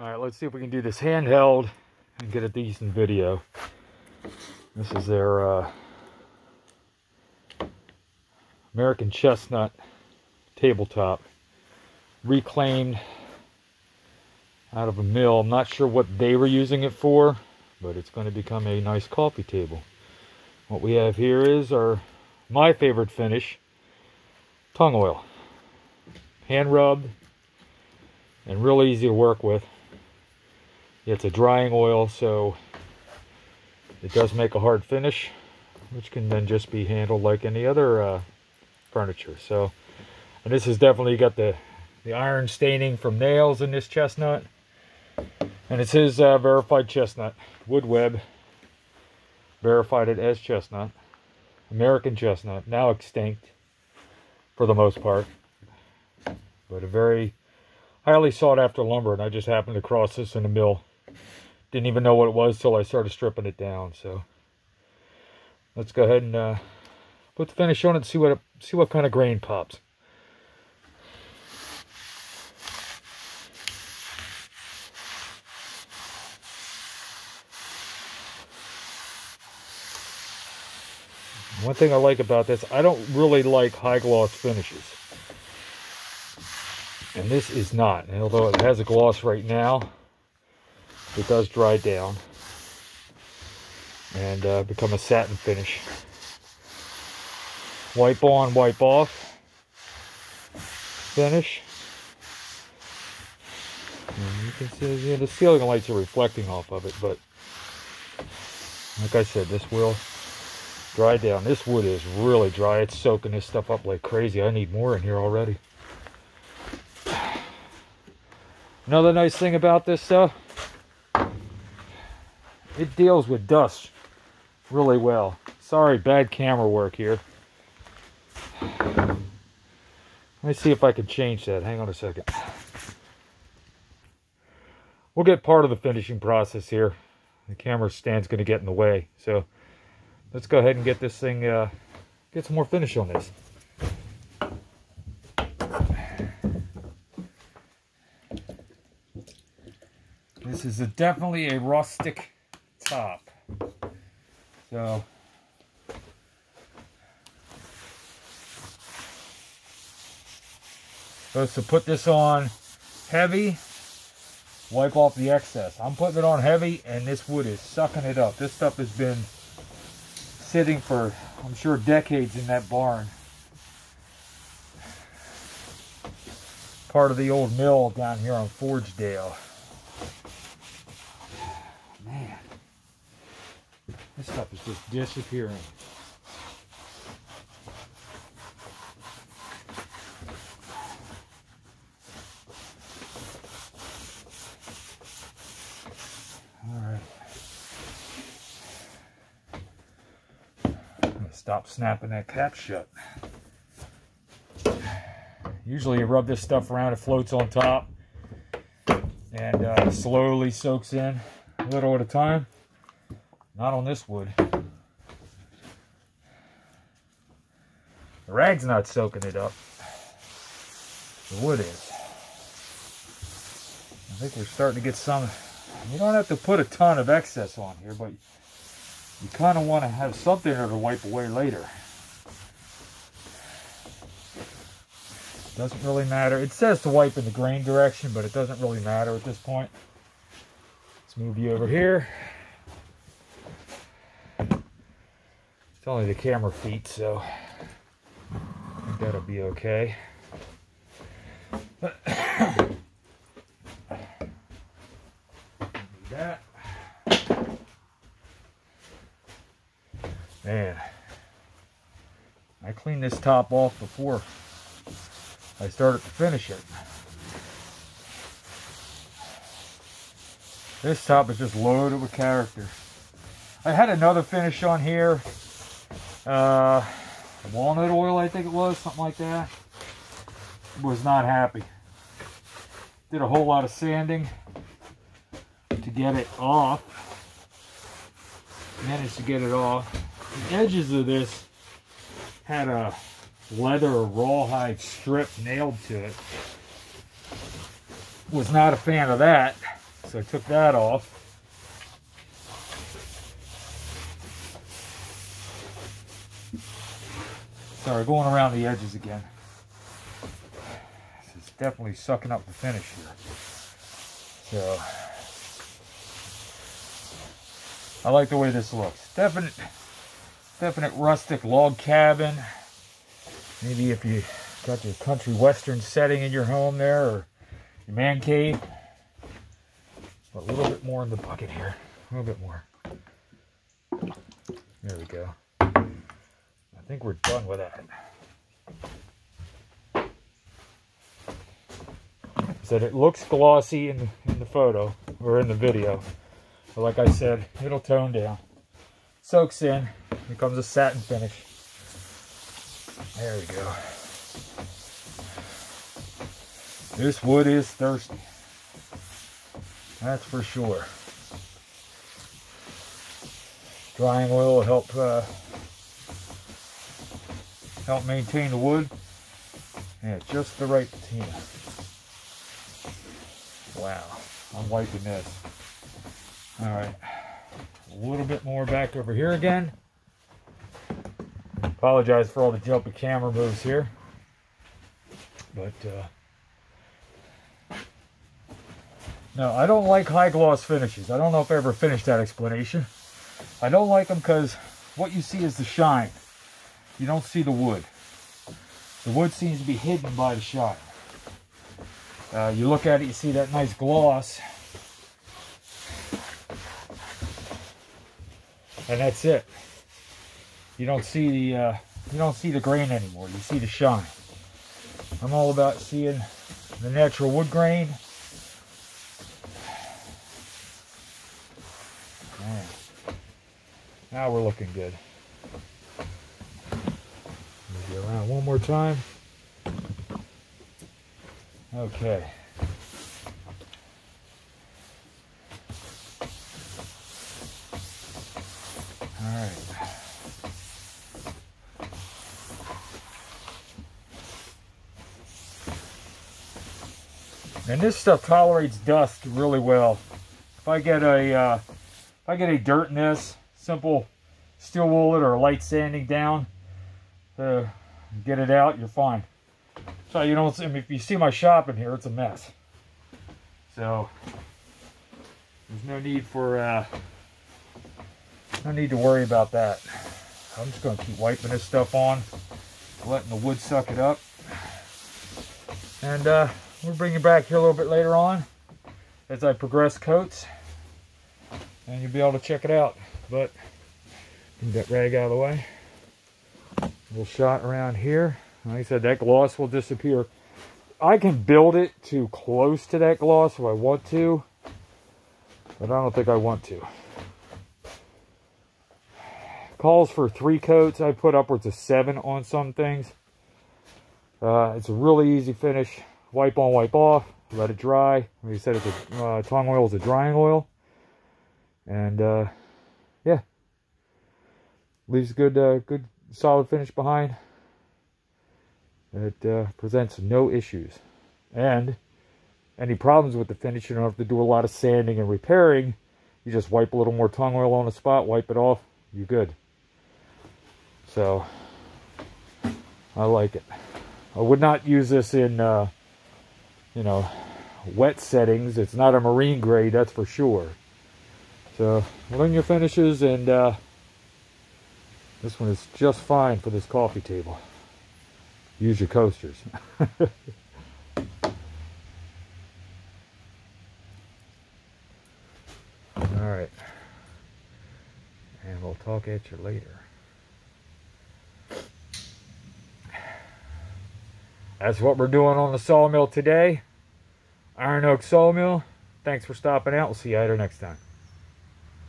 All right, let's see if we can do this handheld and get a decent video. This is their uh, American Chestnut tabletop. Reclaimed out of a mill. I'm not sure what they were using it for, but it's going to become a nice coffee table. What we have here is our my favorite finish, tung oil. Hand rubbed and real easy to work with. It's a drying oil, so it does make a hard finish, which can then just be handled like any other uh, furniture. So, and this has definitely got the, the iron staining from nails in this chestnut. And it says uh, verified chestnut, wood web, verified it as chestnut, American chestnut, now extinct for the most part, but a very highly sought after lumber. And I just happened to cross this in the mill didn't even know what it was till I started stripping it down. So let's go ahead and uh, put the finish on it and see what see what kind of grain pops. One thing I like about this, I don't really like high gloss finishes. And this is not. And although it has a gloss right now, it does dry down and uh, become a satin finish. Wipe on, wipe off finish. And you can see the ceiling lights are reflecting off of it, but like I said, this will dry down. This wood is really dry. It's soaking this stuff up like crazy. I need more in here already. Another nice thing about this stuff, it deals with dust really well. Sorry, bad camera work here. Let me see if I can change that. Hang on a second. We'll get part of the finishing process here. The camera stand's going to get in the way. So let's go ahead and get this thing, uh, get some more finish on this. This is a, definitely a rustic top. So supposed to put this on heavy, wipe off the excess. I'm putting it on heavy and this wood is sucking it up. This stuff has been sitting for, I'm sure, decades in that barn. Part of the old mill down here on Forgedale. This stuff is just disappearing. Alright. Stop snapping that cap shut. Usually you rub this stuff around, it floats on top and uh, slowly soaks in a little at a time. Not on this wood. The rag's not soaking it up. The wood is. I think we're starting to get some. You don't have to put a ton of excess on here, but you kind of want to have something there to wipe away later. Doesn't really matter. It says to wipe in the grain direction, but it doesn't really matter at this point. Let's move you over here. Only the camera feet, so that'll be okay. that. Man, I cleaned this top off before I started to finish it. This top is just loaded with character. I had another finish on here uh, walnut oil, I think it was, something like that. Was not happy. Did a whole lot of sanding to get it off. Managed to get it off. The edges of this had a leather or rawhide strip nailed to it. Was not a fan of that. So I took that off. Sorry, going around the edges again. This is definitely sucking up the finish here. So, I like the way this looks. Definite, definite rustic log cabin. Maybe if you got your country western setting in your home there, or your man cave. But a little bit more in the bucket here. A little bit more. There we go think we're done with that. Said it looks glossy in, in the photo or in the video. But like I said, it'll tone down. Soaks in, becomes a satin finish. There we go. This wood is thirsty. That's for sure. Drying oil will help uh, help maintain the wood. Yeah, just the right patina. Wow, I'm wiping this. All right, a little bit more back over here again. Apologize for all the jumpy camera moves here. But, uh, no, I don't like high gloss finishes. I don't know if I ever finished that explanation. I don't like them because what you see is the shine you don't see the wood. The wood seems to be hidden by the shine. Uh, you look at it, you see that nice gloss. And that's it. You don't see the uh, you don't see the grain anymore. You see the shine. I'm all about seeing the natural wood grain. Man. Now we're looking good around one more time. Okay. All right. And this stuff tolerates dust really well. If I get a, uh, if I get a dirt in this, simple steel wool it or light sanding down, uh, get it out, you're fine. So you don't, if you see my shop in here, it's a mess. So there's no need for, uh, no need to worry about that. I'm just to keep wiping this stuff on, letting the wood suck it up. And uh, we'll bring you back here a little bit later on as I progress coats. And you'll be able to check it out. But, get that rag out of the way little shot around here. Like I said, that gloss will disappear. I can build it too close to that gloss if I want to, but I don't think I want to. Calls for three coats. I put upwards of seven on some things. Uh, it's a really easy finish. Wipe on, wipe off. Let it dry. Like I said, it's a, uh, tung oil is a drying oil. And, uh, yeah. Leaves good, uh, good solid finish behind. It uh, presents no issues. And any problems with the finish, you don't have to do a lot of sanding and repairing. You just wipe a little more tung oil on the spot, wipe it off, you're good. So, I like it. I would not use this in, uh, you know, wet settings. It's not a marine grade, that's for sure. So, learn your finishes and uh, this one is just fine for this coffee table. Use your coasters. Alright. And we'll talk at you later. That's what we're doing on the sawmill today. Iron Oak Sawmill. Thanks for stopping out. We'll see you later next time.